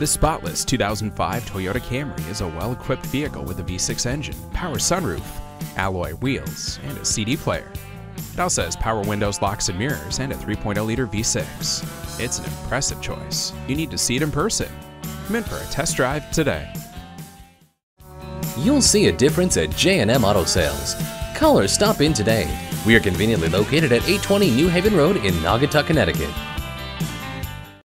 The spotless 2005 Toyota Camry is a well-equipped vehicle with a V6 engine, power sunroof, alloy wheels, and a CD player. It also has power windows, locks, and mirrors, and a 3.0-liter V6. It's an impressive choice. You need to see it in person. Come in for a test drive today. You'll see a difference at J&M Auto Sales. Call or stop in today. We are conveniently located at 820 New Haven Road in Naugatuck, Connecticut.